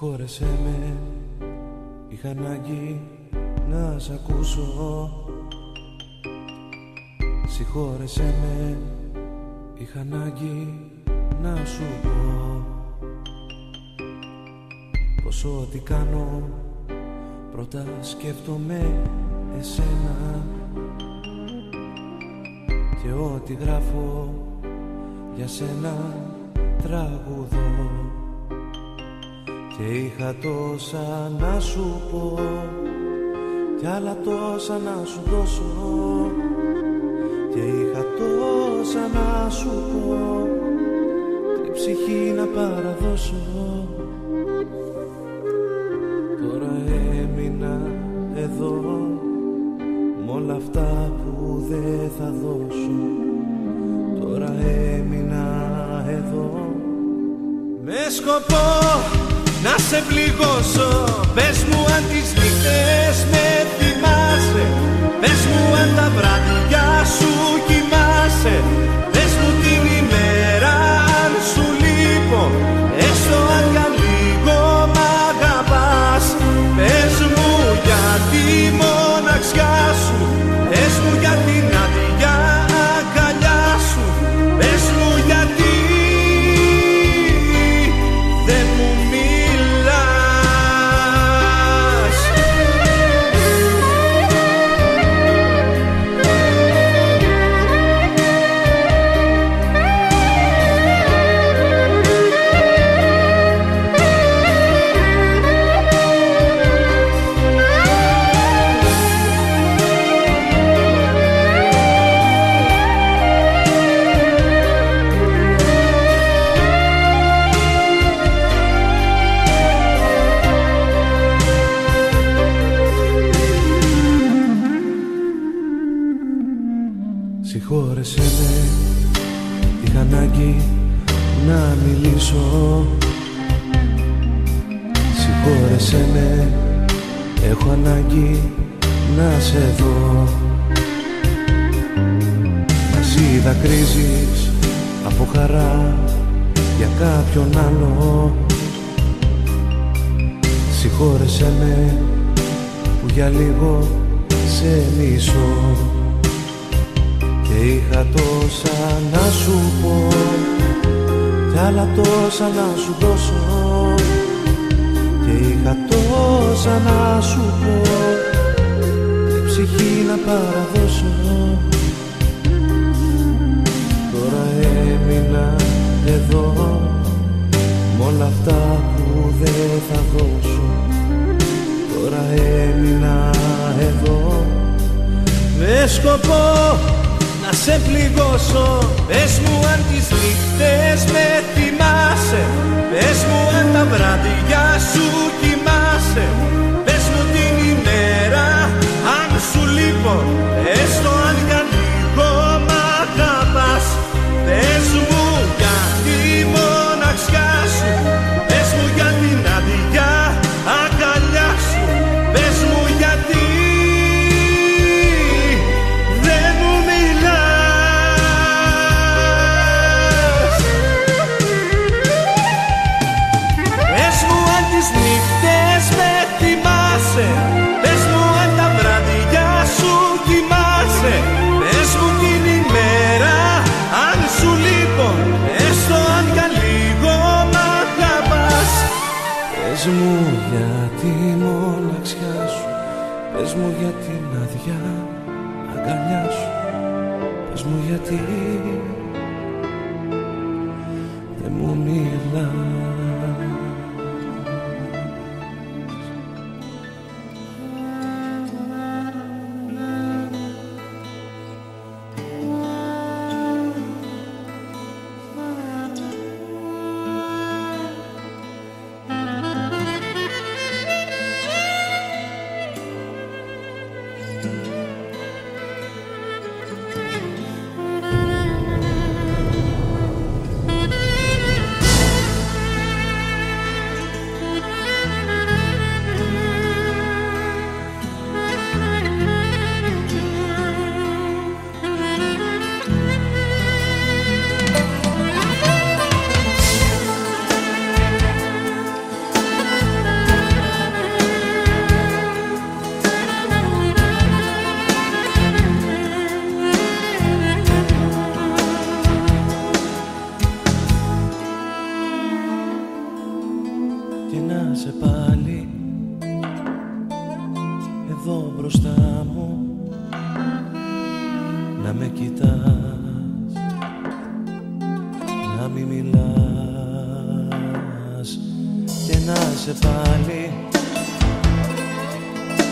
Συγχώρεσέ με. Είχα ανάγκη να σ' ακούσω. Συγχώρεσέ με. Είχα ανάγκη να σου πω Πως ό,τι κάνω Πρώτα σκέφτομαι εσένα. Και ό,τι γράφω για σένα τραγουδώ Και είχα τόσα να σου πω Κι άλλα τόσα να σου δώσω. Και είχα τόσα να σου πω Την ψυχή να παραδώσω. Τώρα έμεινα εδώ Μ' όλα αυτά που δεν θα δώσω. Τώρα έμεινα εδώ Με σκοπό να σε πληγώσω. Πες μου αν τις νύχτες με Συγχώρεσέ με Έχω ανάγκη να σε δω. Μαζί δακρύζεις από χαρά για κάποιον άλλο. Συγχώρεσέ με που για λίγο σε μισώ. Και είχα τόσα να σου πω Κι άλλα τόσα να σου δώσω Και είχα τόσα να σου πω Και ψυχή να παραδώσω. Τώρα έμεινα εδώ Μ' όλα αυτά που δεν θα δώσω. Τώρα έμεινα εδώ με σκοπό να σε πληγώσω. Πες μου αν τις νύχτες με μου για την άδεια αγκαλιά σου. Πες μου γιατί σε πάλι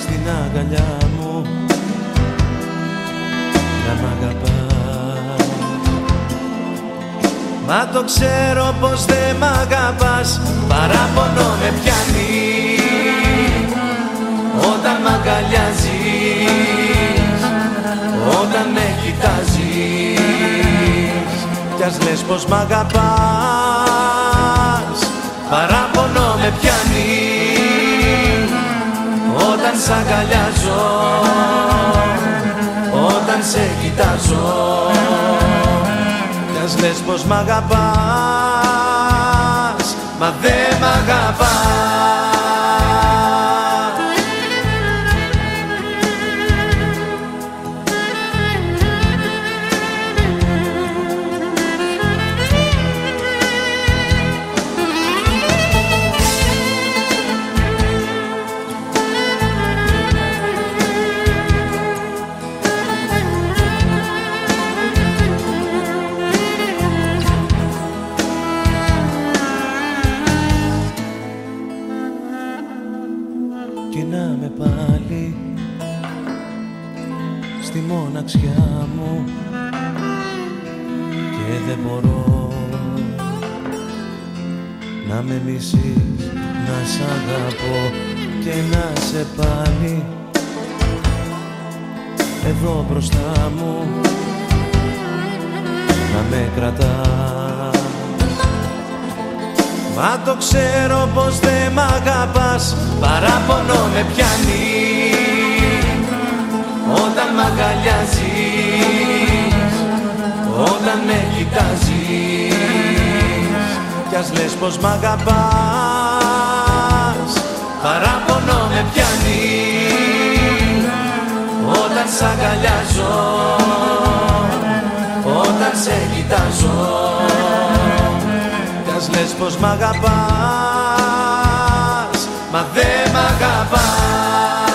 στην αγκαλιά μου. Να μ' αγαπάς. Μα το ξέρω πως δεν μ' αγαπάς. Παράπονο με πιάνει. Όταν μ' αγκαλιάζεις Όταν με κοιτάζεις Κι ας λες πως μ' αγαπάς σ' αγκαλιάζω. Όταν σε κοιτάζω Ας λες πως μ' αγαπάς Μα δεν μ' αγαπάς μοναξιά μου και δεν μπορώ να με μισείς, να σ' αγαπώ και να σε πάλι. Εδώ μπροστά μου να με κρατάς. Μα το ξέρω πως δεν μ' αγαπάς. Παράπονο με πιάνεις Κι ας λες πως μ' αγαπάς. Παράπονο με πιάνει. Όταν σ' αγκαλιάζω Όταν σε κοιτάζω. Ας λες πως μ' αγαπάς. Μα δεν μ' αγαπάς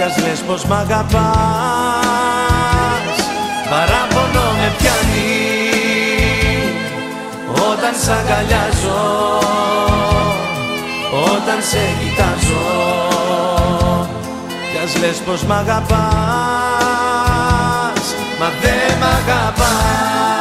Κι ας λες πως μ' αγαπάς. Παράπονο με πιάνει Όταν σ' αγκαλιάζω Όταν σε κοιτάζω. Κι ας λες πως μ' αγαπάς Μα δεν μ' αγαπάς